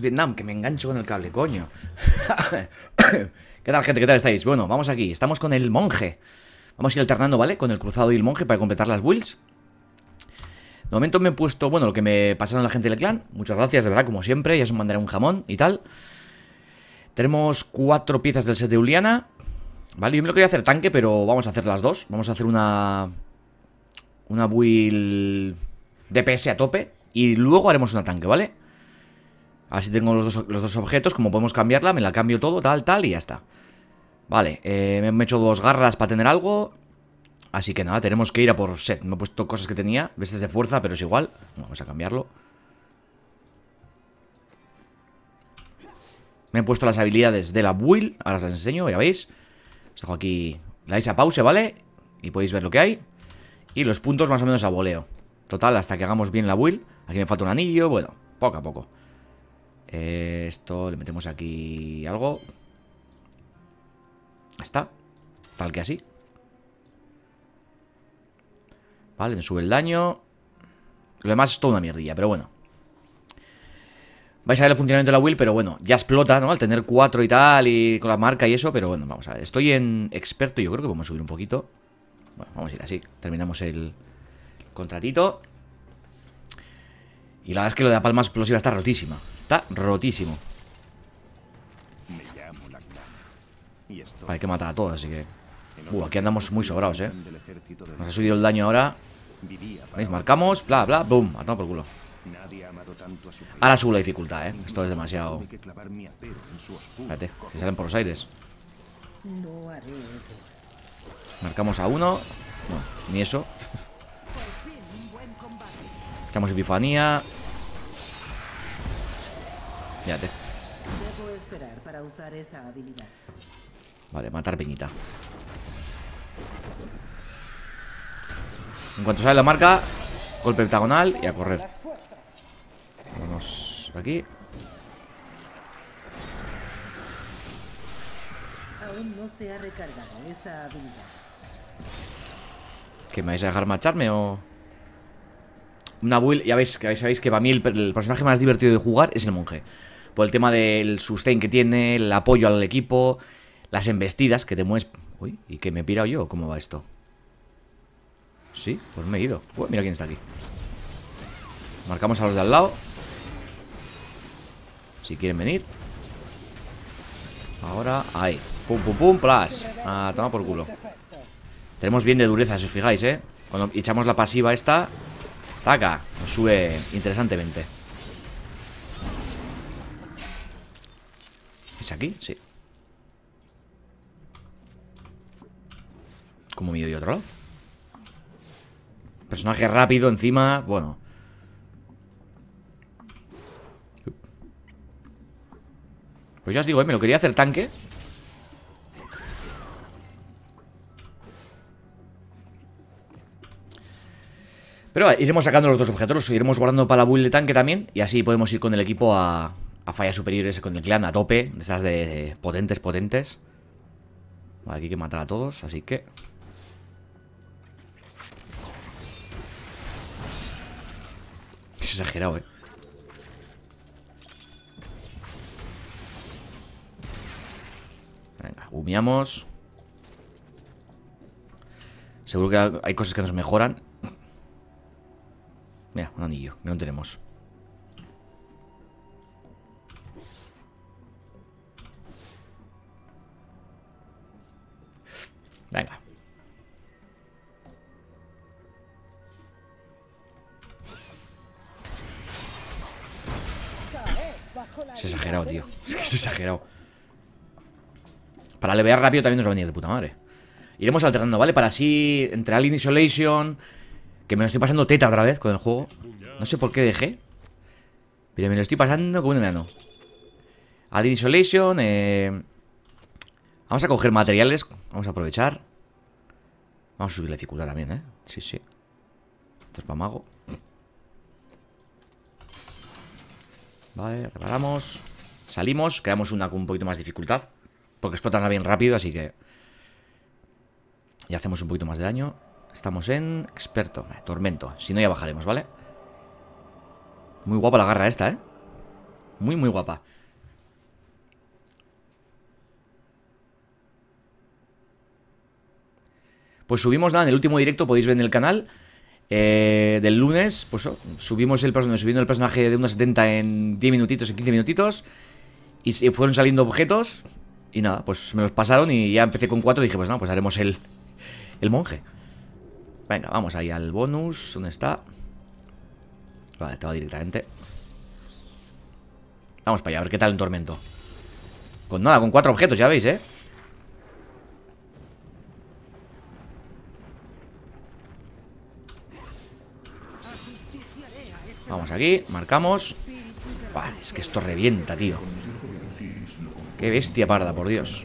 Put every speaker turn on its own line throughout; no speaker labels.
Vietnam, que me engancho con el cable, coño. ¿Qué tal, gente? ¿Qué tal estáis? Bueno, vamos aquí. Estamos con el monje. Vamos a ir alternando, ¿vale? Con el cruzado y el monje para completar las builds. De momento me he puesto, bueno, lo que me pasaron la gente del clan. Muchas gracias, de verdad, como siempre. Ya os mandaré un jamón y tal. Tenemos cuatro piezas del set de Uliana. Vale, yo me lo quería hacer tanque, pero vamos a hacer las dos. Vamos a hacer una... Una build DPS a tope. Y luego haremos una tanque, ¿vale? Así tengo los dos, los dos objetos, como podemos cambiarla, me la cambio todo, tal, tal, y ya está. Vale, eh, me he hecho dos garras para tener algo. Así que nada, tenemos que ir a por set. Me he puesto cosas que tenía, bestes de fuerza, pero es igual. Vamos a cambiarlo. Me he puesto las habilidades de la build, ahora os las enseño, ya veis. Os dejo aquí, la dais a pause, ¿vale? Y podéis ver lo que hay. Y los puntos más o menos a voleo. Total, hasta que hagamos bien la build. Aquí me falta un anillo, bueno, poco a poco. Esto, le metemos aquí algo. Está. Tal que así. Vale, me sube el daño. Lo demás es toda una mierdilla, pero bueno. Vais a ver el funcionamiento de la Will, pero bueno, ya explota, ¿no? Al tener cuatro y tal, y con la marca y eso, pero bueno, vamos a ver. Estoy en experto, yo creo que podemos subir un poquito. Bueno, vamos a ir así. Terminamos el contratito. Y la verdad es que lo de la palma explosiva está rotísima. Está rotísimo. Vale, hay que matar a todos, así que... Uh, aquí andamos muy sobrados, eh. Nos ha subido el daño ahora. ¿Veis? Marcamos, bla, bla, boom. Matamos por culo. Ahora subo la dificultad, eh. Esto es demasiado. Espérate, que salen por los aires. Marcamos a uno. No, ni eso. Echamos epifanía. Fíjate. Vale, matar peñita. En cuanto sale la marca, golpe heptagonal y a correr. Vámonos aquí.
Aún no se ha recargado esa habilidad.
¿Que me vais a dejar marcharme o...? Una build, ya veis, que sabéis que para mí el, el personaje más divertido de jugar es el monje. Por el tema del sustain que tiene, el apoyo al equipo, las embestidas que te mueves... Uy, ¿y que me he pirado yo? ¿Cómo va esto? Sí, pues me he ido. Mira quién está aquí. Marcamos a los de al lado. Si quieren venir. Ahora, ahí. Pum, pum, pum, plas. Ah, toma por culo. Tenemos bien de dureza, si os fijáis, ¿eh? Cuando echamos la pasiva esta... Taca, nos sube interesantemente. ¿Es aquí? Sí. ¿Cómo me de otro lado? Personaje rápido encima, bueno. Pues ya os digo, ¿eh? me lo quería hacer tanque. Pero iremos sacando los dos objetos, los iremos guardando para la build de tanque también. Y así podemos ir con el equipo a, a fallas superiores con el clan a tope. Esas de potentes, potentes. Vale, aquí hay que matar a todos, así que... Es exagerado, eh. Venga, humeamos. Seguro que hay cosas que nos mejoran. Mira, un anillo, no tenemos. Venga. Es exagerado, tío. Es que es exagerado. Para levear rápido también nos va a venir de puta madre. Iremos alternando, ¿vale? Para así, entre Alien Isolation... Que me lo estoy pasando teta otra vez con el juego. No sé por qué dejé. Pero me lo estoy pasando como un enano. Alien Isolation, eh... Vamos a coger materiales. Vamos a aprovechar. Vamos a subir la dificultad también, ¿eh? Sí, sí. Esto es para mago. Vale, reparamos. Salimos, quedamos una con un poquito más de dificultad. Porque explotan bien rápido, así que... Y hacemos un poquito más de daño. Estamos en experto. tormento. Si no, ya bajaremos, ¿vale? Muy guapa la garra esta, ¿eh? Muy, muy guapa. Pues subimos nada, en el último directo podéis ver en el canal eh, del lunes, pues oh, subimos el personaje, subiendo el personaje de unos 70 en 10 minutitos, en 15 minutitos. Y fueron saliendo objetos. Y nada, pues me los pasaron y ya empecé con 4 y dije, pues no, pues haremos el, el monje. Venga, vamos ahí al bonus. ¿Dónde está? Vale, te va directamente. Vamos para allá, a ver qué tal el tormento. Con nada, con cuatro objetos, ya veis, ¿eh? Vamos aquí, marcamos. Vale, es que esto revienta, tío. Qué bestia parda, por Dios.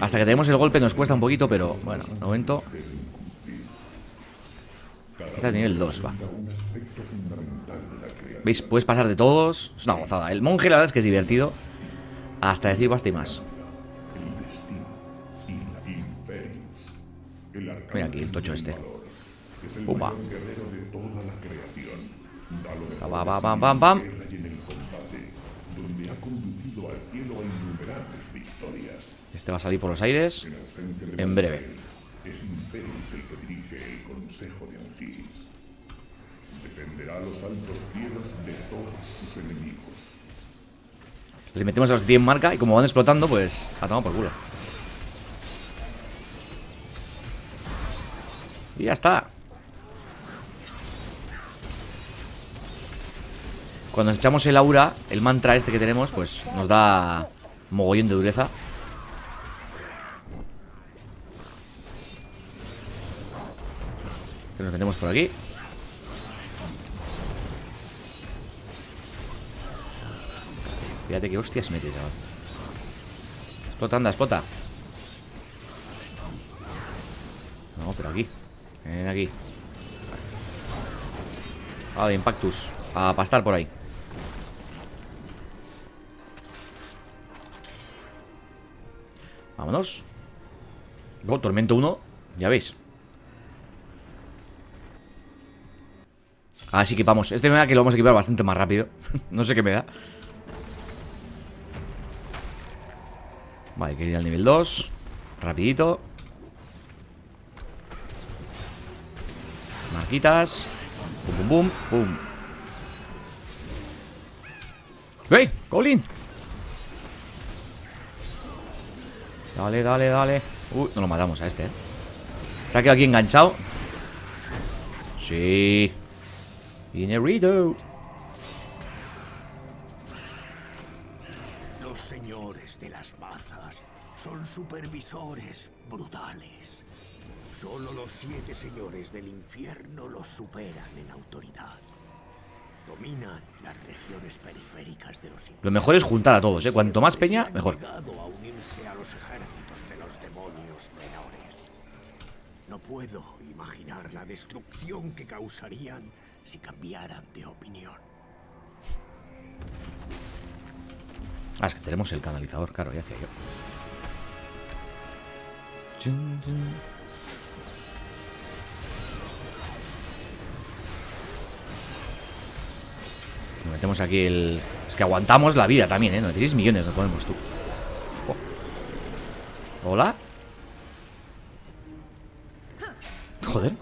Hasta que tenemos el golpe nos cuesta un poquito, pero bueno, un momento. Está nivel 2, va. ¿Veis? Puedes pasar de todos. Es una gozada. El monje la verdad es que es divertido. Hasta decir basta y más. Mira aquí el tocho este Pumba. Pam, pam, pam, pam. Este va a salir por los aires en breve. Es Imperius el que dirige el Consejo de Angilis. Defenderá los altos cielos de todos sus enemigos. Les metemos a los que tienen marca y como van explotando, pues a tomar por culo. Y ya está. Cuando nos echamos el aura, el mantra este que tenemos, pues nos da mogollón de dureza. Nos metemos por aquí. Fíjate qué hostias mete, chaval. Explota, anda, explota. No, pero aquí. Ven aquí. Ah, Impactus. A pastar por ahí. Vámonos. Tormento 1, ya veis. Así que vamos. Este me da que lo vamos a equipar bastante más rápido. no sé qué me da. Vale, que ir al nivel 2. Rapidito. Marquitas. Pum, pum, pum. Pum. ¡Hey! ¡Colin! Dale, dale, dale. Uy, no lo matamos a este, ¿eh? Se ha quedado aquí enganchado. Sí. Dinerito
Los señores de las mazas Son supervisores brutales. Solo los siete señores del infierno los superan en autoridad Dominan las regiones periféricas de los
Lo mejor es juntar a todos, ¿eh? Cuanto más peña, mejor.
A unirse a los ejércitos de los demonios menores. No puedo imaginar la destrucción que causarían si cambiaran de opinión.
Ah, es que tenemos el canalizador, claro, ya hacía yo. Chun, chun. metemos aquí el... Es que aguantamos la vida también, ¿eh? 96 millones nos ponemos tú. Oh. ¿Hola? Joder.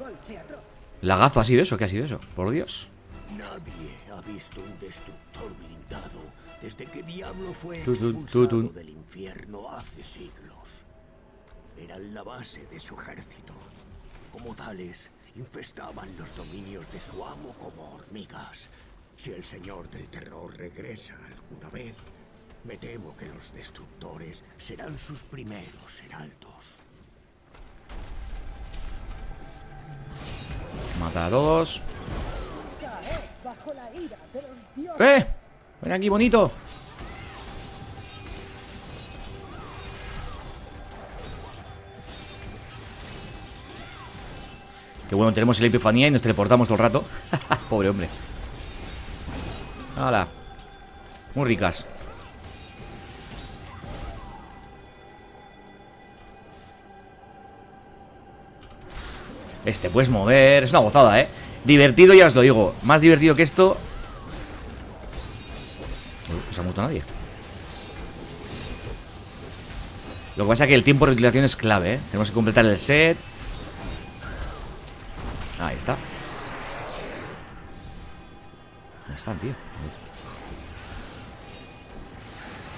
¿Lagazo ha sido eso? ¿Qué ha sido eso? Por Dios.
Nadie ha visto un destructor blindado desde que Diablo fue expulsado del infierno hace siglos. Eran la base de su ejército. Como tales, infestaban los dominios de su amo como hormigas, si el Señor del Terror regresa alguna vez, me temo que los destructores serán sus primeros heraldos.
Mata a todos. ¡Eh! Ven aquí, bonito. Qué bueno, tenemos la epifanía y nos teleportamos todo el rato. Pobre hombre. Hola. Muy ricas. Este puedes mover. Es una gozada, ¿eh? Divertido, ya os lo digo. Más divertido que esto. no se ha muerto nadie. Lo que pasa es que el tiempo de utilización es clave, ¿eh? Tenemos que completar el set. Ahí está. Están, tío.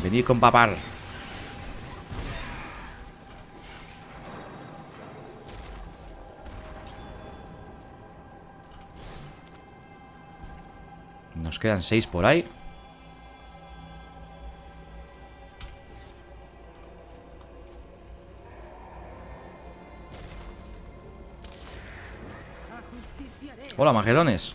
Venid con papar. Nos quedan seis por ahí. Hola, majerones.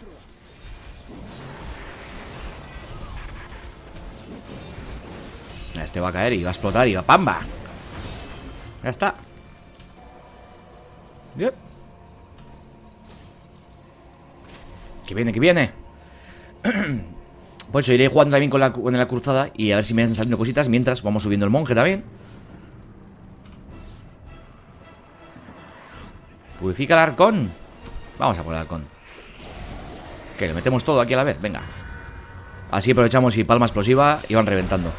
Va a caer y va a explotar y va ¡pamba! Ya está. Bien. Que viene, que viene. Pues iré jugando también con la, con la cruzada y a ver si me van saliendo cositas mientras vamos subiendo el monje también. Purifica el arcón. Vamos a por el arcón. Que le metemos todo aquí a la vez, venga. Así aprovechamos y palma explosiva y van reventando.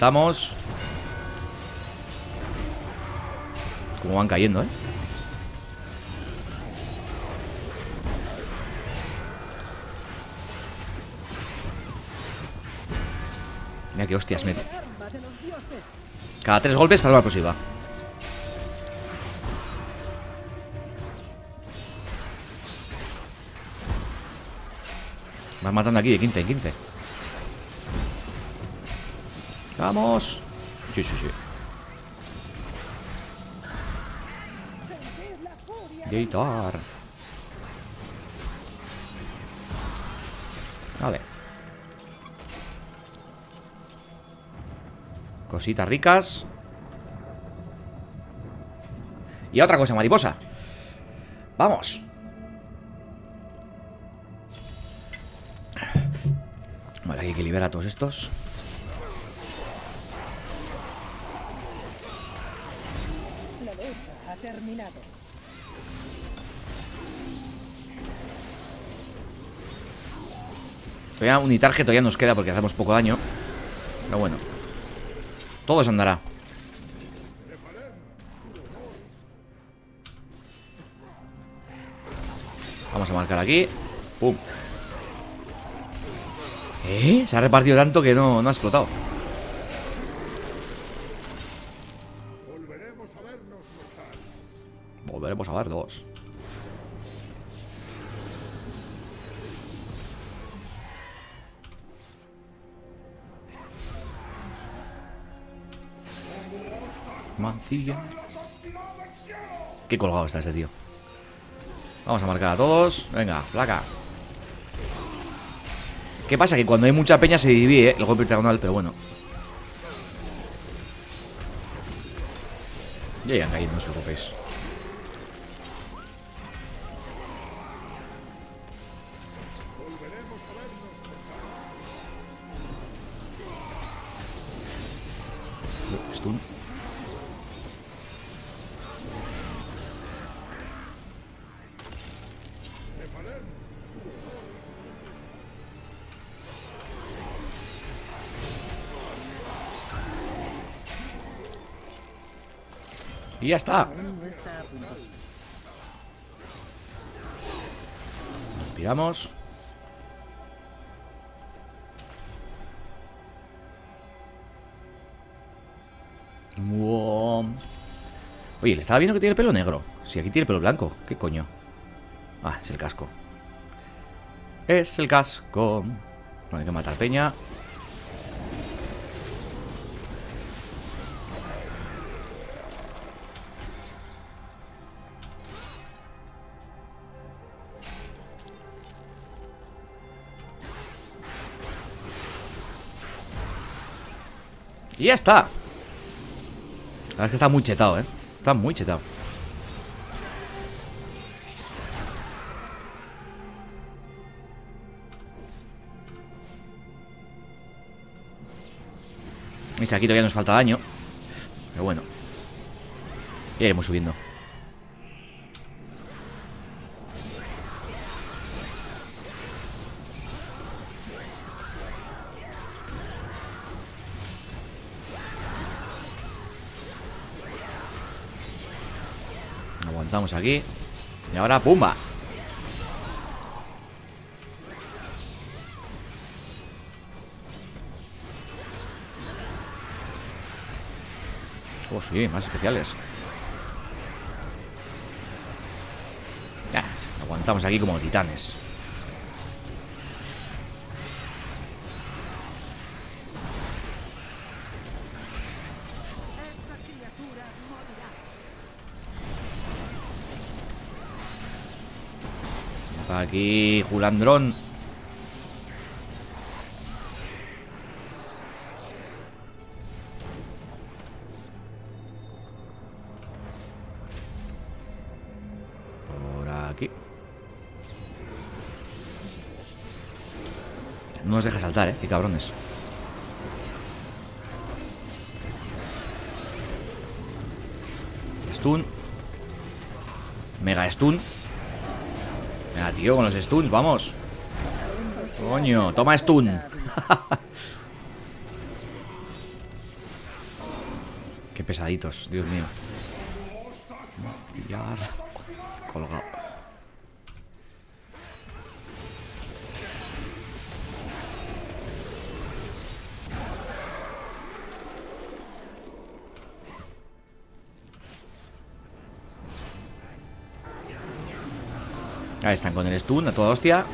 Aguantamos. Como van cayendo, ¿eh? Mira qué hostias, met. Cada tres golpes para la explosiva. Vas matando aquí de 15 en 15. Vamos. Sí, sí, sí. Gritar. Vale. Cositas ricas. Y otra cosa, mariposa. Vamos. Vale, hay que liberar a todos estos. Todavía unitar que todavía nos queda porque hacemos poco daño. Pero bueno. Todo se andará. Vamos a marcar aquí. Pum. ¿Eh? Se ha repartido tanto que no, no ha explotado. Volveremos a vernos. Qué colgado está ese tío. Vamos a marcar a todos. Venga, placa. ¿Qué pasa? Que cuando hay mucha peña se divide ¿eh? el golpe diagonal, pero bueno. Ya irán cayendo, no os preocupéis. Y ya está. Respiramos. Wow. Oye, le estaba viendo que tiene el pelo negro. Si aquí tiene el pelo blanco. ¿Qué coño? Ah, es el casco. Es el casco. Bueno, hay que matar peña. Y ya está. La verdad es que está muy chetado, ¿eh? Está muy chetado. Y aquí todavía nos falta daño. Pero bueno. Ya iremos subiendo. Aguantamos aquí. Y ahora, ¡pumba! Oh, sí, más especiales. Ya, aguantamos aquí como titanes. Aquí Julandrón. Por aquí. No nos deja saltar, eh. Qué cabrones. Stun. Mega stun. Venga, tío, con los stuns, vamos. Coño, toma stun. Qué pesaditos, Dios mío. Colgado. Ahí están con el stun a toda hostia.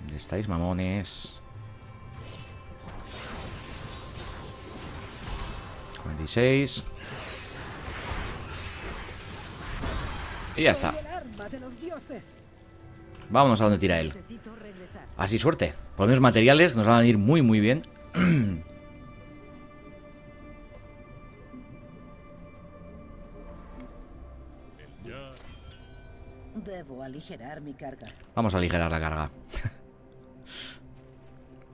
¿Dónde estáis, mamones? 46 Y ya está. Vámonos a donde tira él. Así suerte. Por lo menos materiales que nos van a ir muy, muy bien.
Debo aligerar mi carga.
Vamos a aligerar la carga.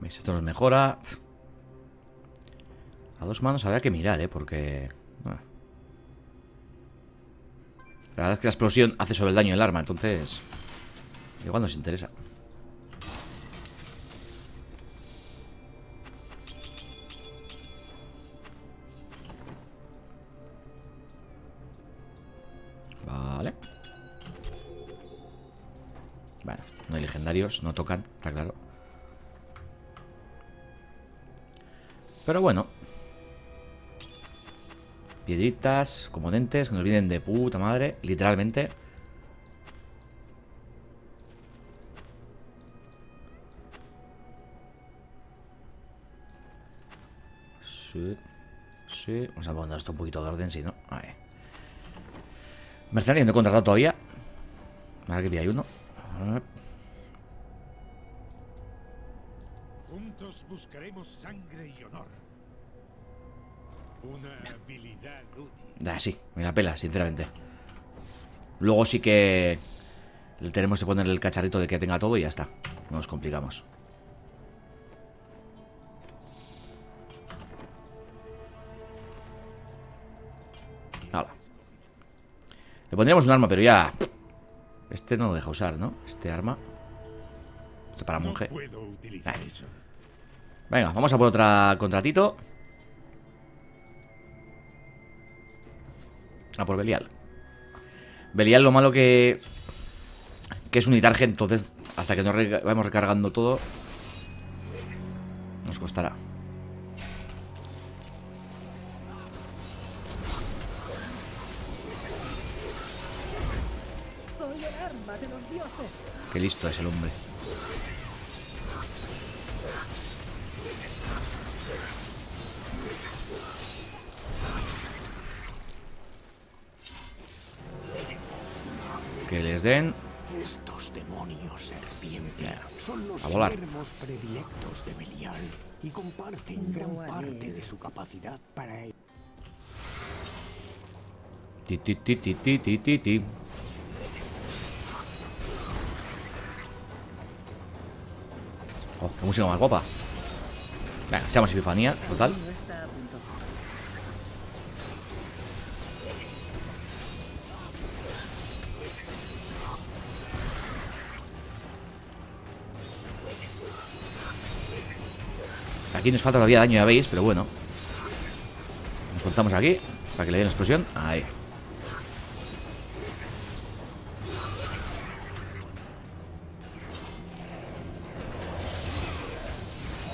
¿Veis? Esto nos mejora. A dos manos habrá que mirar, ¿eh? Porque... ah. La verdad es que la explosión hace sobre el daño del arma, entonces... Igual nos interesa. Vale. Bueno, no hay legendarios, no tocan, está claro. Pero bueno. Piedritas, componentes que nos vienen de puta madre, literalmente. Sí, sí. Vamos a poner esto un poquito de orden, si no. Ahí. Mercenario no he contratado todavía. Ahora que hay uno. A ver.
Juntos buscaremos sangre y honor. Una habilidad útil.
Ah, sí, me la pela, sinceramente. Luego sí que le tenemos que poner el cacharrito de que tenga todo y ya está. No nos complicamos. Hala. Le pondríamos un arma, pero ya... Este no lo deja usar, ¿no? Este arma. Este para monje. Venga, vamos a por otra contratito. A por Belial. Belial lo malo que... Que es un Itargen, entonces hasta que nos re- vamos recargando todo... Nos costará. Qué listo es el hombre. Que les den...
Estos demonios serpientes son los
A volar.
yermos predilectos de Belial. y comparten gran parte de su capacidad para el
Ti, ti, ti, ti, ti, ti, ti, ti. Oh, qué música más guapa. Venga, echamos epifanía, total. Aquí nos falta todavía daño, ya veis, pero bueno. Nos cortamos aquí para que le den explosión. Ahí.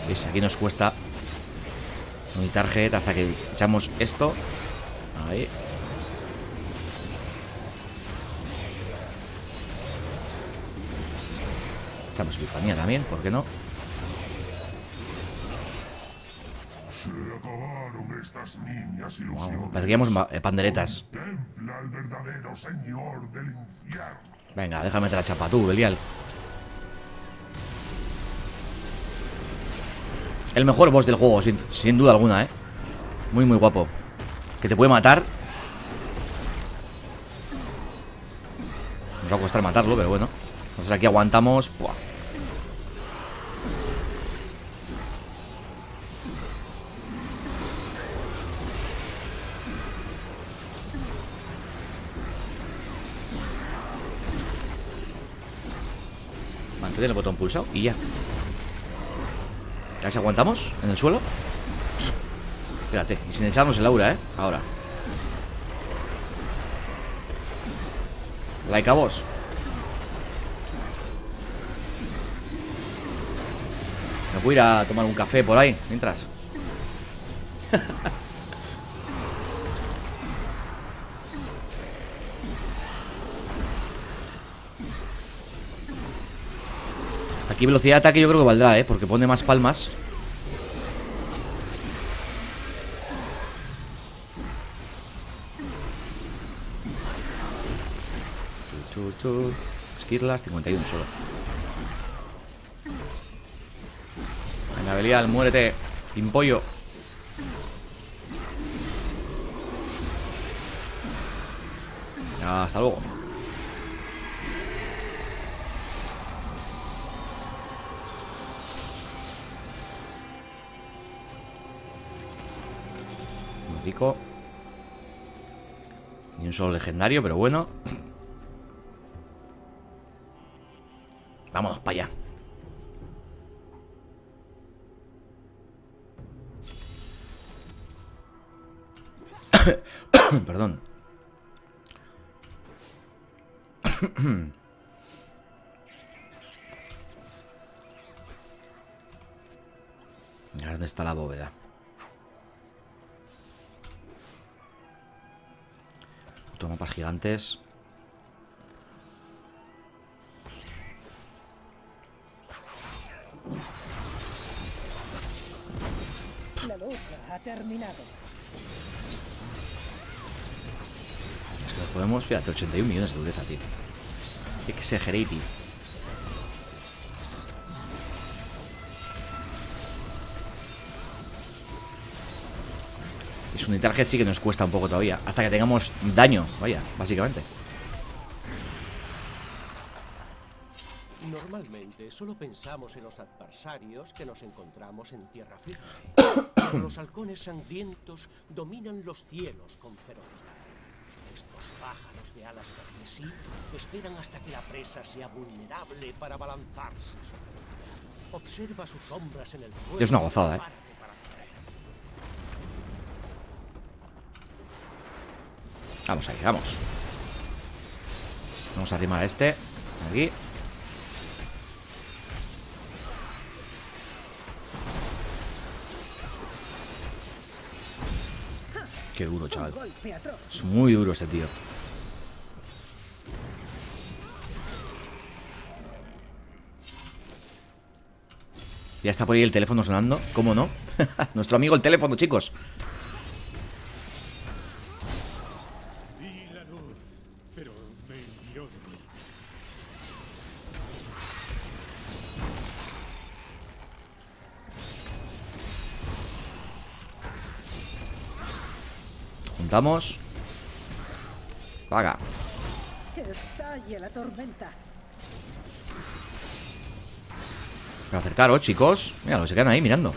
¿Veis? Aquí nos cuesta mi tarjeta hasta que echamos esto. Ahí. Echamos epifanía también, ¿por qué no? Ma- eh, panderetas.
Contempla al verdadero señor del infierno.
Venga, déjame meter la chapa tú, Belial. El mejor boss del juego, sin, sin duda alguna, ¿eh? Muy, muy guapo. Que te puede matar. Nos va a costar matarlo, pero bueno. Nosotros aquí aguantamos. Buah. Mantener el botón pulsado y ya. A ver si aguantamos en el suelo. Espérate, y sin echarnos el aura, ¿eh? Ahora. Like a boss. Me voy a ir a tomar un café por ahí, mientras. Aquí velocidad de ataque yo creo que valdrá, ¿eh? Porque pone más palmas. Skirlas, 51 solo. Venga, Belial, muérete. Pimpollo. Hasta luego. Ni un solo legendario, pero bueno. Vámonos para allá. Perdón. ¿Dónde está la bóveda? Otros mapas gigantes.
La lucha ha terminado.
Es que nos podemos, fíjate, 81 millones de dureza, tío. Exagerating. Su Target sí que nos cuesta un poco todavía. Hasta que tengamos daño, vaya, básicamente.
Normalmente solo pensamos en los adversarios que nos encontramos en tierra firme. Los halcones sangrientos dominan los cielos con ferocidad. Estos pájaros de alas carmesí esperan hasta que la presa sea vulnerable para abalanzarse sobre ella. Observa sus sombras en el suelo.
Es una gozada, ¿eh?
y prepárate para correr.
Vamos ahí, vamos. Vamos a arrimar a este. Aquí. Qué duro, chaval. Es muy duro este tío. Ya está por ahí el teléfono sonando, ¿cómo no? Nuestro amigo el teléfono, chicos. Aguantamos. Vaga. A acercaros, chicos. Mira, se quedan ahí mirando.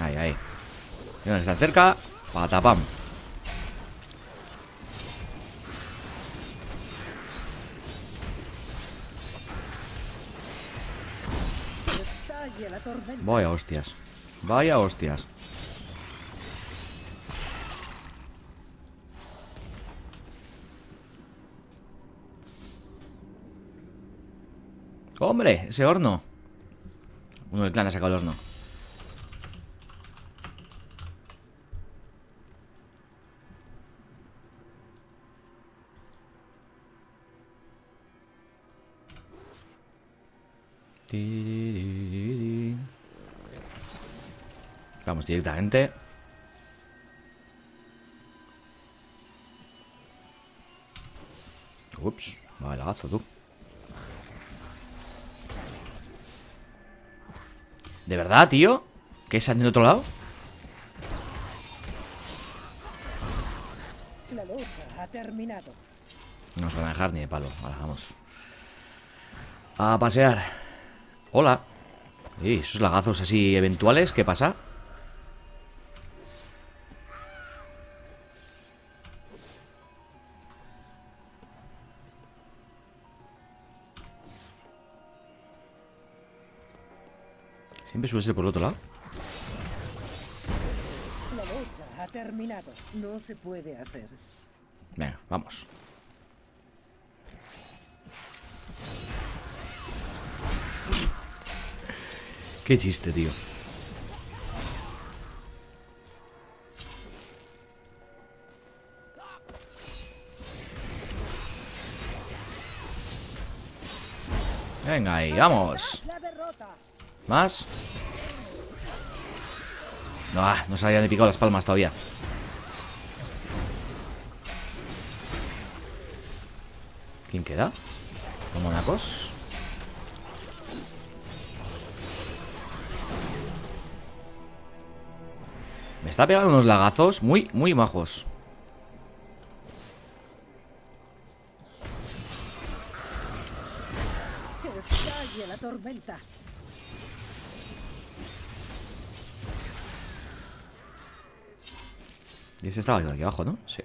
Ahí, ahí. Mira, está cerca. Patapam. Vaya hostias. Vaya hostias. ¡Hombre! Ese horno. Uno del clan ha sacado el horno. Tiririrí. Vamos directamente. Ups, vale, lagazo tú. ¿De verdad, tío? ¿Qué es en el otro lado?
La lucha ha terminado.
No nos van a dejar ni de palo. Ahora vamos. A pasear. Hola. ¿Y esos lagazos así eventuales? ¿Qué pasa? Siempre suele ser por el otro lado.
La lucha ha terminado. No se puede hacer.
Venga, vamos. Qué chiste, tío. Venga ahí, vamos.
La derrota.
¿Más? No, ah, no se habían picado las palmas todavía. ¿Quién queda? ¿Los monacos? Me está pegando unos lagazos muy, muy majos. Ese estaba aquí abajo, ¿no? Sí.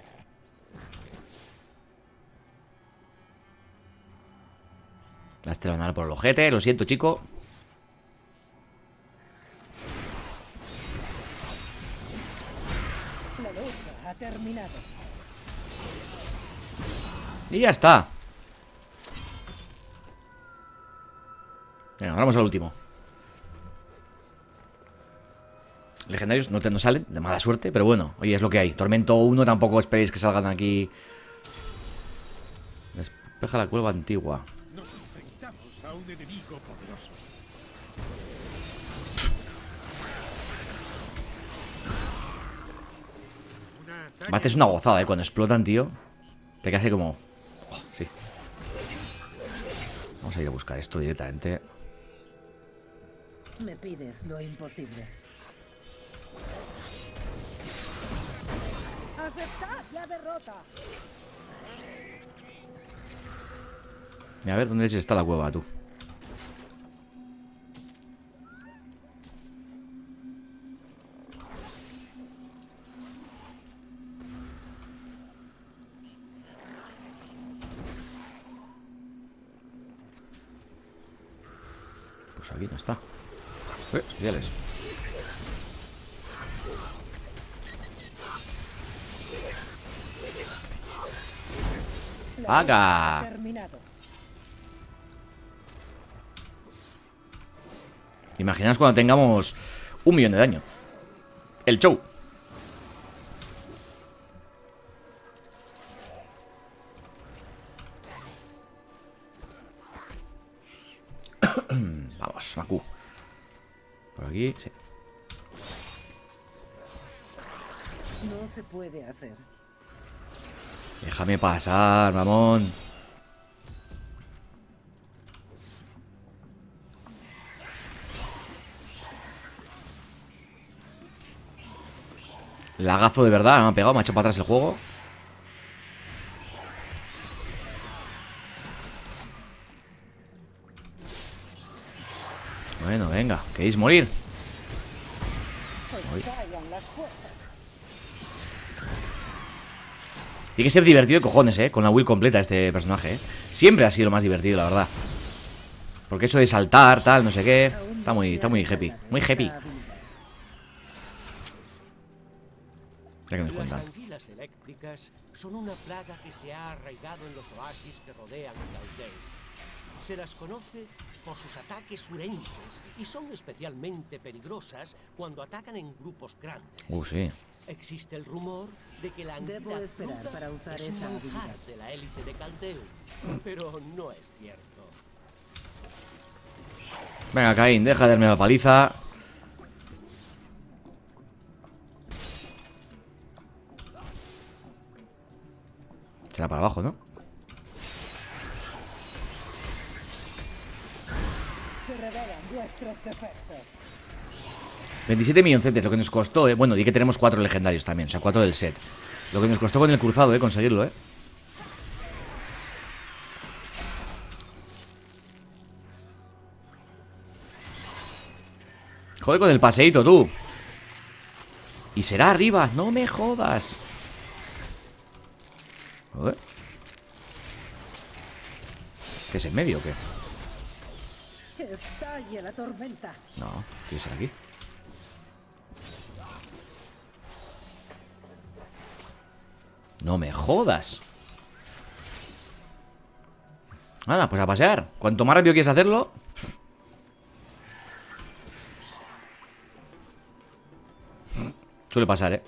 La este van a dar por el ojete, lo siento, chico.
La lucha ha terminado.
Y ya está. Venga, ahora vamos al último. Legendarios no, te, no salen, de mala suerte, pero bueno, oye, es lo que hay. Tormento 1 tampoco esperéis que salgan aquí. Despeja la cueva antigua.
Nos a un enemigo poderoso.
Es una gozada, ¿eh? Cuando explotan, tío. Te quedas ahí como... Oh, sí. Vamos a ir a buscar esto directamente.
Me pides lo imposible. Aceptad la derrota.
A ver dónde está la cueva, tú. Pues aquí no está. Eh, especiales. Haga. Imaginaos cuando tengamos un millón de daño. El show. Vamos, Maku. Por aquí, sí.
se puede hacer.
Déjame pasar, mamón. Lagazo de verdad, me ha pegado, me ha hecho para atrás el juego. Bueno, venga, queréis morir.
Pues Voy.
Tiene que ser divertido de cojones, ¿eh? Con la will completa este personaje, ¿eh? Siempre ha sido lo más divertido, la verdad. Porque eso de saltar, tal, no sé qué... Está muy, está muy happy. Muy happy. Ya que
Las
cuentan.
anguilas eléctricas son una plaga que se ha arraigado en los oasis que rodean Caldale. Se las conoce por sus ataques urentes y son especialmente peligrosas cuando atacan en grupos grandes.
Uh, sí.
Existe el rumor de que la anguila
Debo esperar para usar
es un
esa
manjar
habilidad.
de la élite de Caldeo, pero no es cierto.
Venga, Caín, deja de darme la paliza. Será para abajo, ¿no?
Revelan vuestros defectos.
27 milloncetes, lo que nos costó, ¿eh? Bueno, di que tenemos cuatro legendarios también, o sea, cuatro del set. Lo que nos costó con el cruzado, ¿eh? Conseguirlo, ¿eh? Joder con el paseíto, tú. Y será arriba, no me jodas. Joder. ¿Qué es en medio o qué?
Estalle la tormenta.
No, que ser aquí. No me jodas. Nada, pues a pasear. Cuanto más rápido quieres hacerlo. Suele pasar, ¿eh?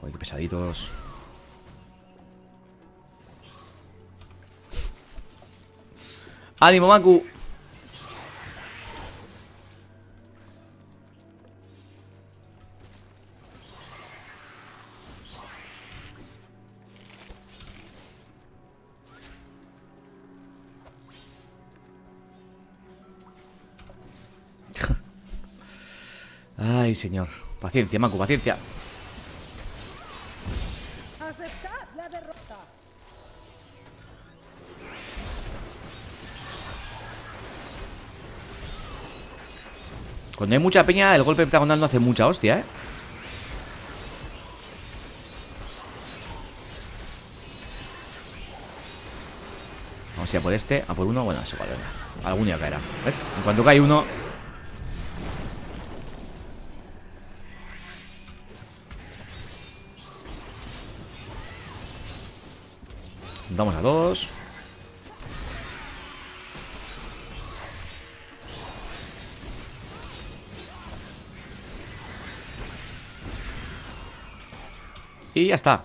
Uy, qué pesaditos. ¡Ánimo, Maku! Ay, señor. Paciencia, Maku, paciencia. Cuando hay mucha peña, el golpe heptagonal no hace mucha hostia, ¿eh? Vamos a ir a por este, a por uno. Bueno, es igual, venga. Algún día caerá. ¿Ves? En cuanto cae uno. Damos a dos. Y ya está.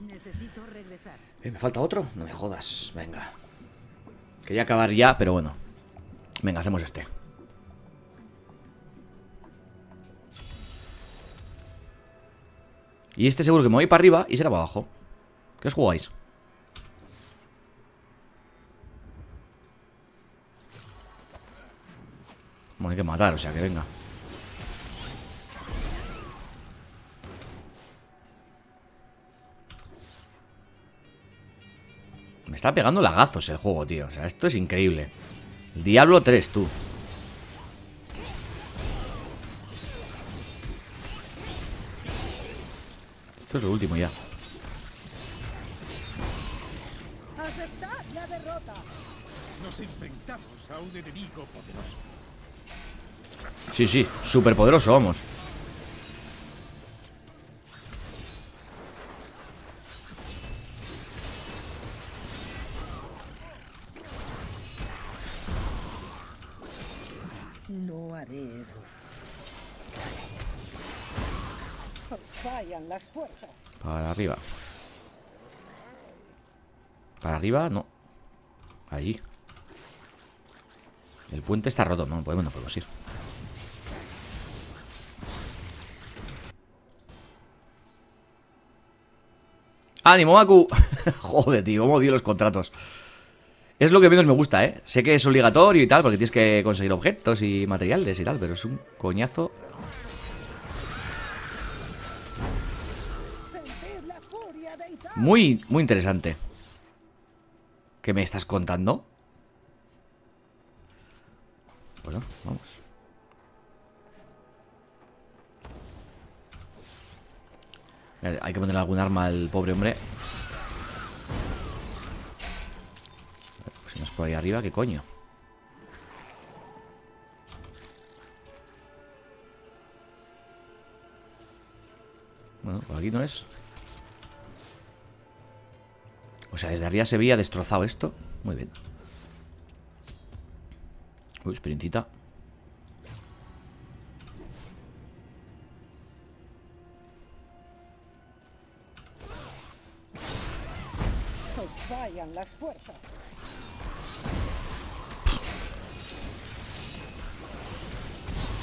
Necesito regresar.
Eh, ¿Me falta otro? No me jodas. Venga. Quería acabar ya, pero bueno. Venga, hacemos este. Y este seguro que me voy para arriba y será para abajo. ¿Qué os jugáis? Bueno, hay que matar, o sea que venga. Me está pegando lagazos el juego, tío. O sea, esto es increíble. Diablo 3, tú. Esto es lo último ya.
Aceptad la derrota.
Nos enfrentamos a un enemigo poderoso.
Sí, sí, súper poderoso, vamos. Arriba, no. Allí. El puente está roto, no podemos, no podemos ir. ¡Ánimo, Maku! Joder, tío, cómo odio los contratos. Es lo que menos me gusta, ¿eh? Sé que es obligatorio y tal, porque tienes que conseguir objetos y materiales y tal, pero es un coñazo. Muy, muy interesante. ¿Qué me estás contando? Bueno, vamos. Eh, Hay que ponerle algún arma al pobre hombre. Si no es por ahí arriba, ¿qué coño? Bueno, por aquí no es. O sea, desde arriba se veía destrozado esto. Muy bien. Uy,
las fuerzas.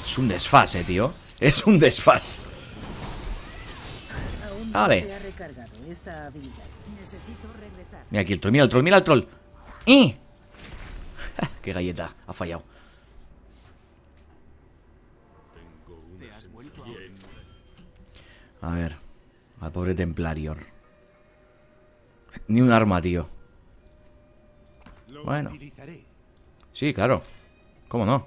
Es un desfase, tío. Es un desfase.
Regresar.
Mira aquí el troll, mira el troll, mira el troll. ¡Y! ¡Qué galleta! Ha fallado. A ver. Al pobre Templarior. Ni un arma, tío.
Lo
Bueno.
utilizaré.
Sí, claro. ¿Cómo no?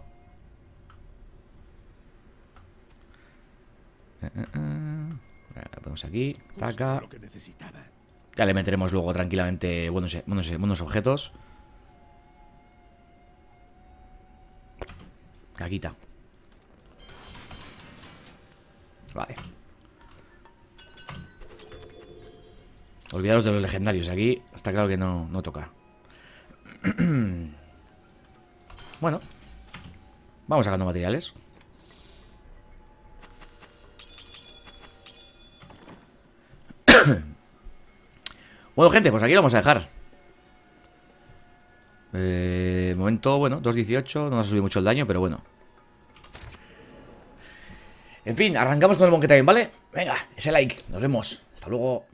Eh, eh, eh. Eh, Lo ponemos aquí. Taca. Ya le meteremos luego tranquilamente buenos, buenos, buenos objetos. Caquita. Vale. Olvidaros de los legendarios. Aquí está claro que no, no toca. bueno. Vamos sacando materiales. Bueno, gente, pues aquí lo vamos a dejar. Eh, momento, bueno, 2.18. No nos ha subido mucho el daño, pero bueno. En fin, arrancamos con el Monkey Time, ¿vale? Venga, ese like. Nos vemos. Hasta luego.